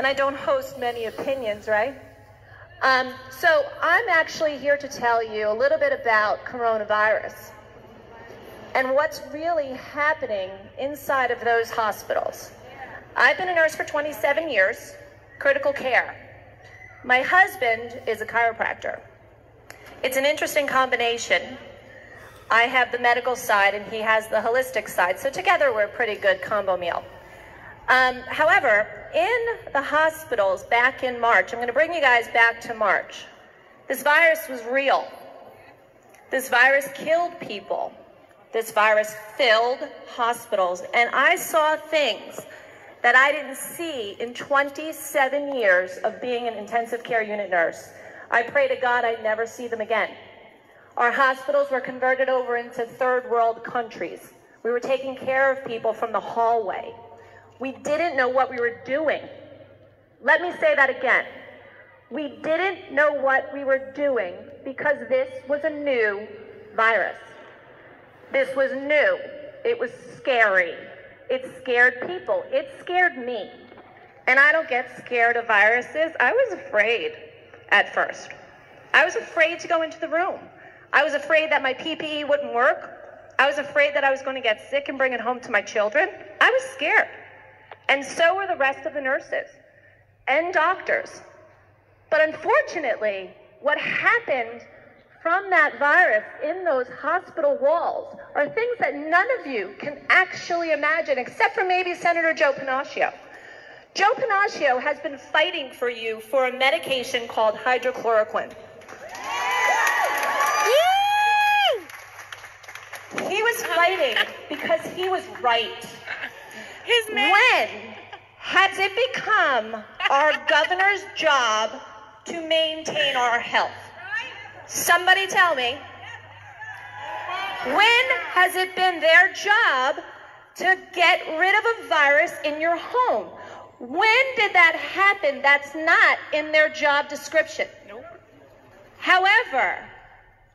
and I don't host many opinions, right? Um, so I'm actually here to tell you a little bit about coronavirus and what's really happening inside of those hospitals. I've been a nurse for 27 years, critical care. My husband is a chiropractor. It's an interesting combination. I have the medical side and he has the holistic side, so together we're a pretty good combo meal. Um, however, in the hospitals back in March, I'm going to bring you guys back to March. This virus was real. This virus killed people. This virus filled hospitals. And I saw things that I didn't see in 27 years of being an intensive care unit nurse. I pray to God I'd never see them again. Our hospitals were converted over into third world countries. We were taking care of people from the hallway. We didn't know what we were doing. Let me say that again. We didn't know what we were doing because this was a new virus. This was new. It was scary. It scared people. It scared me. And I don't get scared of viruses. I was afraid at first. I was afraid to go into the room. I was afraid that my PPE wouldn't work. I was afraid that I was going to get sick and bring it home to my children. I was scared. And so were the rest of the nurses and doctors. But unfortunately, what happened from that virus in those hospital walls are things that none of you can actually imagine, except for maybe Senator Joe Pennacchio. Joe Pennacchio has been fighting for you for a medication called hydrochloroquine. He was fighting because he was right. His man. When has it become our governor's job to maintain our health? Somebody tell me. When has it been their job to get rid of a virus in your home? When did that happen? That's not in their job description. Nope. However,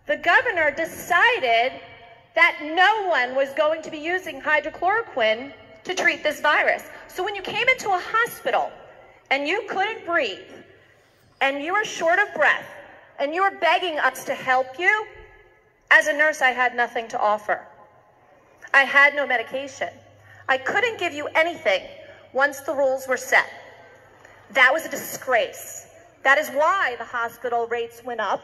the governor decided that no one was going to be using hydrochloroquine to treat this virus. So when you came into a hospital and you couldn't breathe and you were short of breath and you were begging us to help you, as a nurse, I had nothing to offer. I had no medication. I couldn't give you anything once the rules were set. That was a disgrace. That is why the hospital rates went up.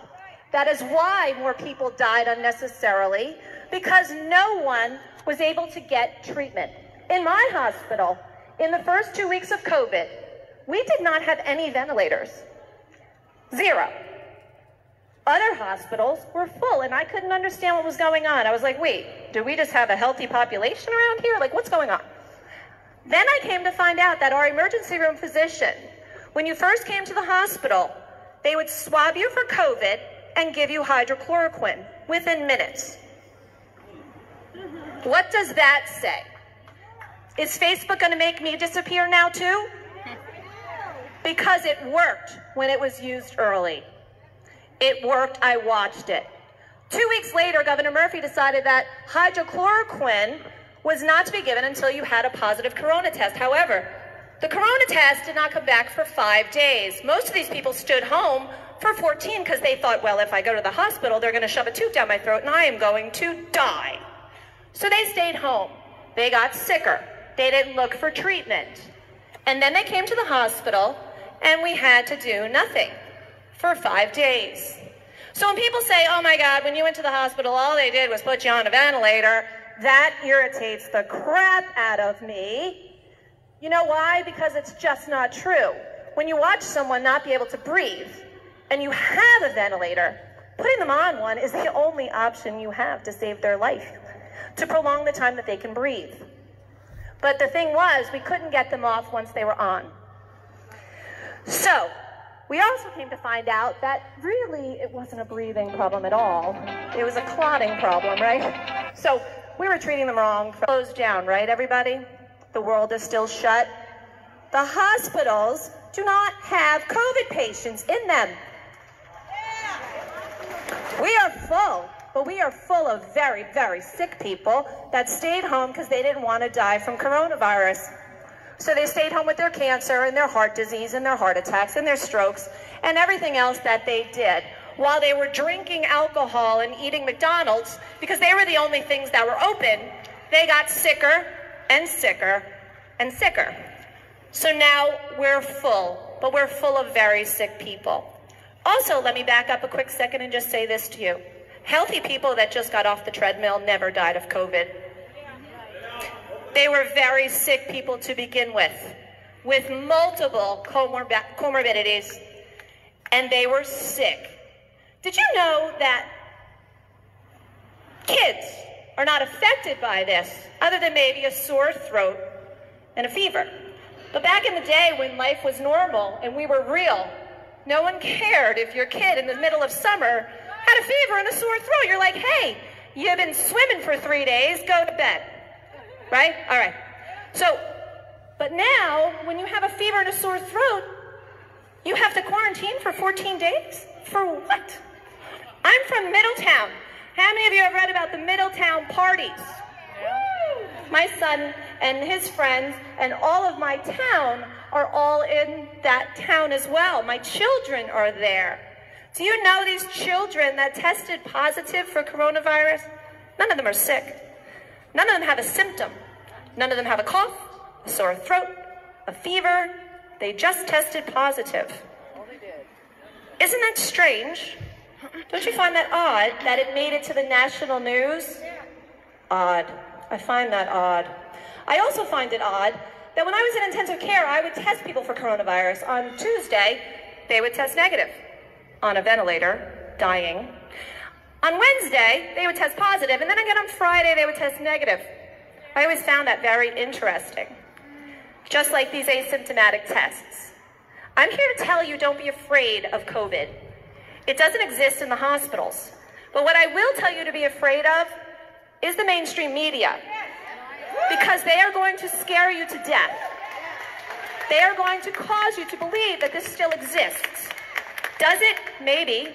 That is why more people died unnecessarily, because no one was able to get treatment. In my hospital, in the first two weeks of COVID, we did not have any ventilators. Zero. Other hospitals were full, and I couldn't understand what was going on. I was like, wait, do we just have a healthy population around here? Like, what's going on? Then I came to find out that our emergency room physician, when you first came to the hospital, they would swab you for COVID and give you hydrochloroquine within minutes. What does that say? Is Facebook going to make me disappear now too? Because it worked when it was used early. It worked, I watched it. Two weeks later, Governor Murphy decided that hydrochloroquine was not to be given until you had a positive corona test. However, the corona test did not come back for five days. Most of these people stood home for 14 because they thought, well, if I go to the hospital, they're going to shove a tube down my throat and I am going to die. So they stayed home. They got sicker. They didn't look for treatment. And then they came to the hospital and we had to do nothing for five days. So when people say, oh my God, when you went to the hospital, all they did was put you on a ventilator, that irritates the crap out of me. You know why? Because it's just not true. When you watch someone not be able to breathe and you have a ventilator, putting them on one is the only option you have to save their life, to prolong the time that they can breathe. But the thing was, we couldn't get them off once they were on. So, we also came to find out that really it wasn't a breathing problem at all. It was a clotting problem, right? So, we were treating them wrong. Closed down, right, everybody? The world is still shut. The hospitals do not have COVID patients in them. We are full, but we are full of very, very sick people that stayed home because they didn't want to die from coronavirus. So they stayed home with their cancer and their heart disease and their heart attacks and their strokes and everything else that they did while they were drinking alcohol and eating McDonald's because they were the only things that were open. They got sicker and sicker and sicker. So now we're full, but we're full of very sick people. Also, let me back up a quick second and just say this to you. Healthy people that just got off the treadmill never died of COVID. They were very sick people to begin with, with multiple comorb comorbidities, and they were sick. Did you know that kids are not affected by this, other than maybe a sore throat and a fever? But back in the day when life was normal and we were real, no one cared if your kid in the middle of summer fever and a sore throat. You're like, hey, you've been swimming for three days, go to bed. Right? All right. So, but now, when you have a fever and a sore throat, you have to quarantine for 14 days? For what? I'm from Middletown. How many of you have read about the Middletown parties? My son and his friends and all of my town are all in that town as well. My children are there. Do you know these children that tested positive for coronavirus? None of them are sick. None of them have a symptom. None of them have a cough, a sore throat, a fever. They just tested positive. Isn't that strange? Don't you find that odd that it made it to the national news? Odd. I find that odd. I also find it odd that when I was in intensive care, I would test people for coronavirus. On Tuesday, they would test negative on a ventilator, dying. On Wednesday, they would test positive, and then again on Friday, they would test negative. I always found that very interesting. Just like these asymptomatic tests. I'm here to tell you don't be afraid of COVID. It doesn't exist in the hospitals. But what I will tell you to be afraid of is the mainstream media. Because they are going to scare you to death. They are going to cause you to believe that this still exists. Does it? Maybe.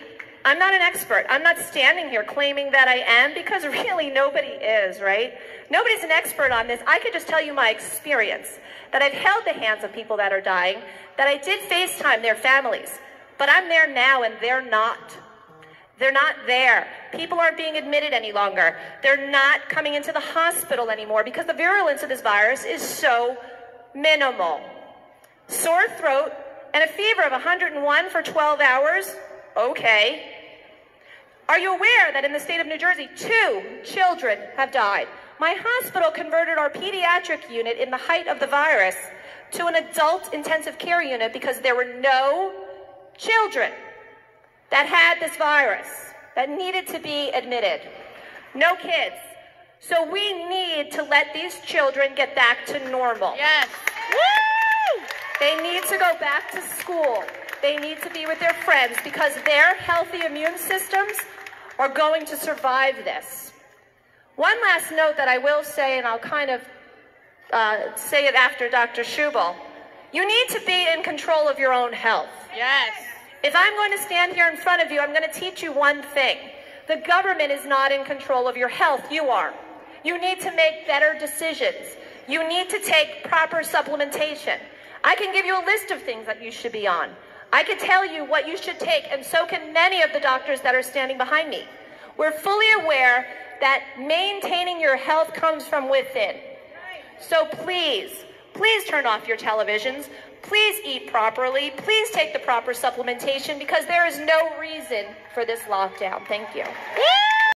I'm not an expert. I'm not standing here claiming that I am because really nobody is, right? Nobody's an expert on this. I could just tell you my experience that I've held the hands of people that are dying, that I did FaceTime their families, but I'm there now and they're not. They're not there. People aren't being admitted any longer. They're not coming into the hospital anymore because the virulence of this virus is so minimal. Sore throat and a fever of 101 for 12 hours? Okay. Are you aware that in the state of New Jersey, two children have died? My hospital converted our pediatric unit in the height of the virus to an adult intensive care unit because there were no children that had this virus that needed to be admitted. No kids. So we need to let these children get back to normal. Yes. Woo! They need to go back to school. They need to be with their friends because their healthy immune systems are going to survive this. One last note that I will say, and I'll kind of uh, say it after Dr. Schubel. You need to be in control of your own health. Yes. If I'm going to stand here in front of you, I'm going to teach you one thing. The government is not in control of your health. You are. You need to make better decisions. You need to take proper supplementation. I can give you a list of things that you should be on. I can tell you what you should take, and so can many of the doctors that are standing behind me. We're fully aware that maintaining your health comes from within. So please, please turn off your televisions. Please eat properly. Please take the proper supplementation because there is no reason for this lockdown. Thank you.